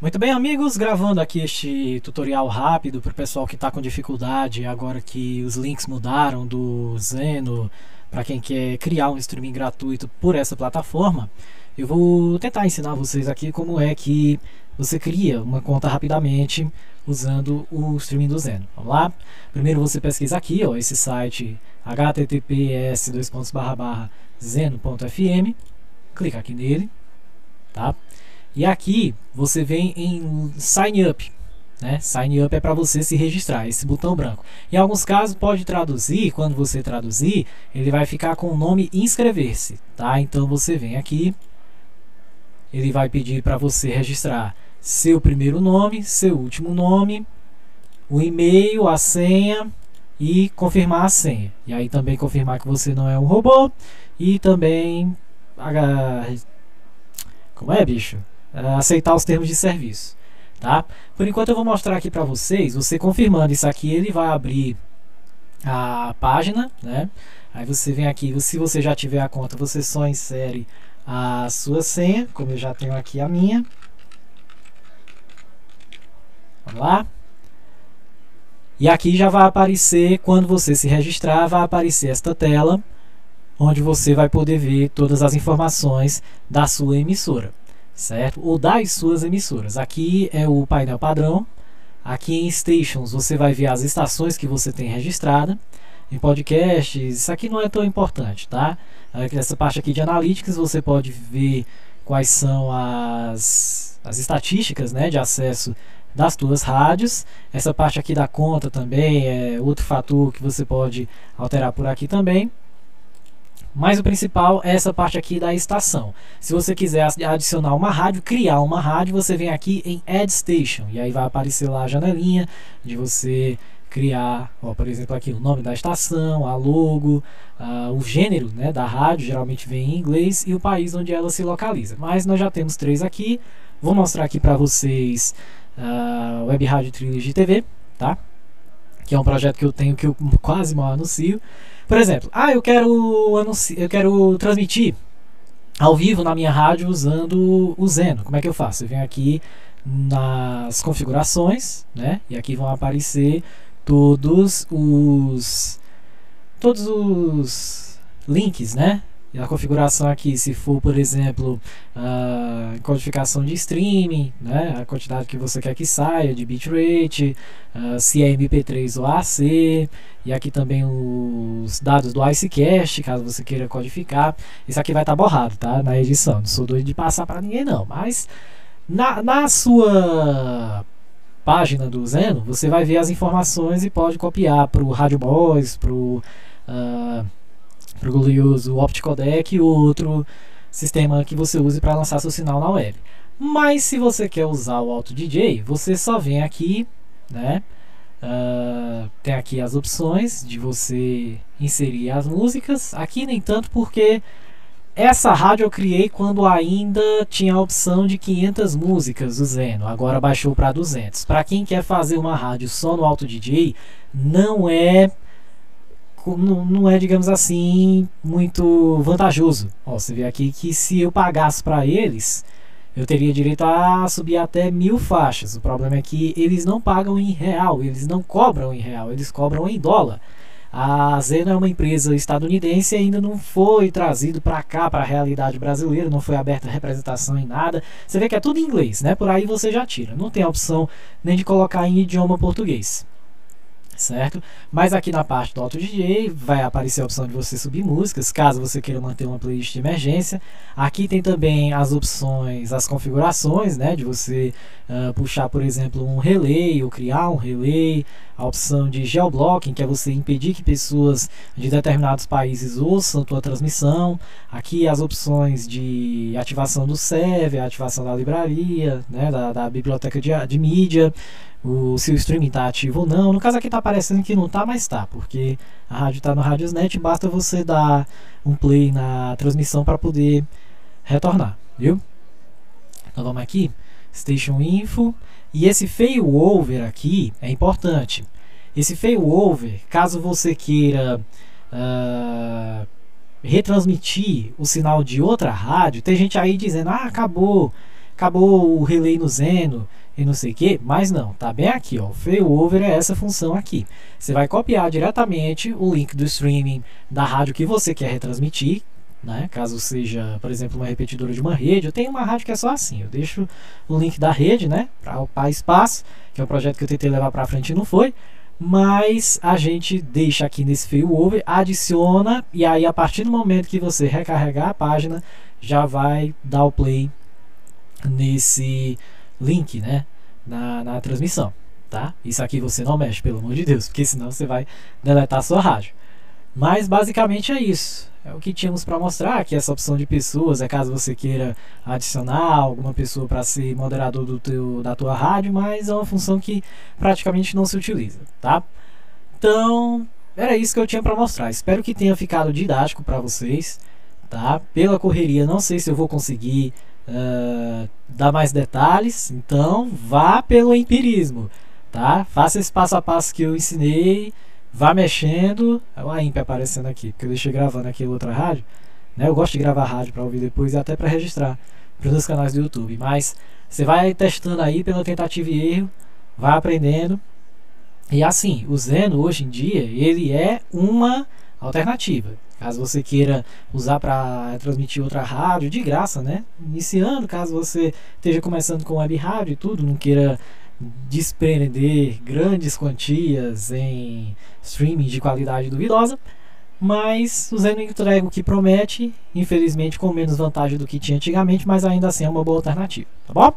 Muito bem, amigos, gravando aqui este tutorial rápido para o pessoal que está com dificuldade agora que os links mudaram do Zeno para quem quer criar um streaming gratuito por essa plataforma. Eu vou tentar ensinar vocês aqui como é que você cria uma conta rapidamente usando o streaming do Zeno. Vamos lá? Primeiro você pesquisa aqui, ó, esse site https zeno.fm, clica aqui nele, tá? E aqui você vem em Sign Up. Né? Sign Up é para você se registrar, esse botão branco. Em alguns casos pode traduzir, quando você traduzir, ele vai ficar com o nome inscrever-se. Tá? Então você vem aqui, ele vai pedir para você registrar seu primeiro nome, seu último nome, o e-mail, a senha e confirmar a senha. E aí também confirmar que você não é um robô e também como é, bicho? Uh, aceitar os termos de serviço. Tá? Por enquanto eu vou mostrar aqui para vocês, você confirmando isso aqui, ele vai abrir a página, né? Aí você vem aqui, se você já tiver a conta, você só insere a sua senha, como eu já tenho aqui a minha. Vamos lá. E aqui já vai aparecer, quando você se registrar, vai aparecer esta tela, onde você vai poder ver todas as informações da sua emissora certo? Ou das suas emissoras. Aqui é o painel padrão. Aqui em Stations você vai ver as estações que você tem registrada. Em podcasts, isso aqui não é tão importante, tá? Essa parte aqui de Analytics você pode ver quais são as, as estatísticas né, de acesso das tuas rádios. Essa parte aqui da conta também é outro fator que você pode alterar por aqui também. Mas o principal é essa parte aqui da estação. Se você quiser adicionar uma rádio, criar uma rádio, você vem aqui em Add Station. E aí vai aparecer lá a janelinha de você criar, ó, por exemplo, aqui o nome da estação, a logo, o gênero né, da rádio, geralmente vem em inglês, e o país onde ela se localiza. Mas nós já temos três aqui. Vou mostrar aqui para vocês uh, Web Rádio Trilogy TV, tá? Que é um projeto que eu tenho que eu quase mal anuncio. Por exemplo, ah, eu quero eu quero transmitir ao vivo na minha rádio usando o Zeno. Como é que eu faço? Eu venho aqui nas configurações, né? E aqui vão aparecer todos os todos os links, né? A configuração aqui, se for, por exemplo, a codificação de streaming, né, a quantidade que você quer que saia de bitrate, se é MP3 ou AC, e aqui também os dados do IceCast, caso você queira codificar. Isso aqui vai estar tá borrado, tá? Na edição. Não sou doido de passar para ninguém, não. Mas na, na sua página do Zeno, você vai ver as informações e pode copiar para o Radio Boys, para o. Uh, orgulhoso OptiCodec e outro sistema que você use para lançar seu sinal na web. Mas se você quer usar o Auto DJ, você só vem aqui, né? Uh, tem aqui as opções de você inserir as músicas. Aqui nem tanto porque essa rádio eu criei quando ainda tinha a opção de 500 músicas do Zeno. Agora baixou para 200. Para quem quer fazer uma rádio só no Auto DJ, não é não, é, digamos assim, muito vantajoso. Ó, você vê aqui que se eu pagasse para eles, eu teria direito a subir até mil faixas. O problema é que eles não pagam em real, eles não cobram em real, eles cobram em dólar. A Zeno é uma empresa estadunidense e ainda não foi trazido para cá, para a realidade brasileira, não foi aberta representação em nada. Você vê que é tudo em inglês, né? Por aí você já tira. Não tem a opção nem de colocar em idioma português certo? Mas aqui na parte do Auto DJ vai aparecer a opção de você subir músicas, caso você queira manter uma playlist de emergência. Aqui tem também as opções, as configurações, né, de você uh, puxar, por exemplo, um relay ou criar um relay, a opção de geoblocking, que é você impedir que pessoas de determinados países ouçam tua transmissão. Aqui as opções de ativação do server, ativação da livraria, né, da, da biblioteca de, de mídia o, se o streaming está ativo ou não. No caso aqui está aparecendo que não está, mas está, porque a rádio está no Radiosnet, basta você dar um play na transmissão para poder retornar, viu? Então vamos aqui, Station Info, e esse failover aqui é importante. Esse failover, caso você queira uh, retransmitir o sinal de outra rádio, tem gente aí dizendo, ah, acabou, acabou o relay no Zeno e não sei o que, mas não, tá bem aqui, ó. Failover é essa função aqui. Você vai copiar diretamente o link do streaming da rádio que você quer retransmitir, né? Caso seja, por exemplo, uma repetidora de uma rede, eu tenho uma rádio que é só assim, eu deixo o link da rede, né, para ocupar espaço, que é um projeto que eu tentei levar para frente e não foi, mas a gente deixa aqui nesse failover, adiciona e aí a partir do momento que você recarregar a página, já vai dar o play nesse link, né, na, na transmissão, tá? Isso aqui você não mexe, pelo amor de Deus, porque senão você vai deletar a sua rádio. Mas basicamente é isso. É o que tínhamos para mostrar, que essa opção de pessoas é caso você queira adicionar alguma pessoa para ser moderador do teu, da tua rádio, mas é uma função que praticamente não se utiliza, tá? Então, era isso que eu tinha para mostrar. Espero que tenha ficado didático para vocês, tá? Pela correria, não sei se eu vou conseguir uh, dar mais detalhes, então vá pelo empirismo, tá? Faça esse passo a passo que eu ensinei vá mexendo. Olha a IMP aparecendo aqui, porque eu deixei gravando aqui outra rádio. Né? Eu gosto de gravar rádio para ouvir depois e até para registrar para os canais do YouTube. Mas você vai testando aí pela tentativa e erro, vai aprendendo. E assim, o Zeno hoje em dia, ele é uma alternativa. Caso você queira usar para transmitir outra rádio de graça, né? Iniciando, caso você esteja começando com web rádio e tudo, não queira desprender grandes quantias em streaming de qualidade duvidosa, mas o Zeno entrega o que promete, infelizmente com menos vantagem do que tinha antigamente, mas ainda assim é uma boa alternativa, tá bom?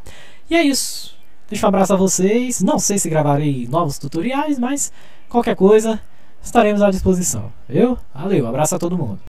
E é isso. Deixa um abraço a vocês. Não sei se gravarei novos tutoriais, mas qualquer coisa estaremos à disposição. Eu, valeu, abraço a todo mundo.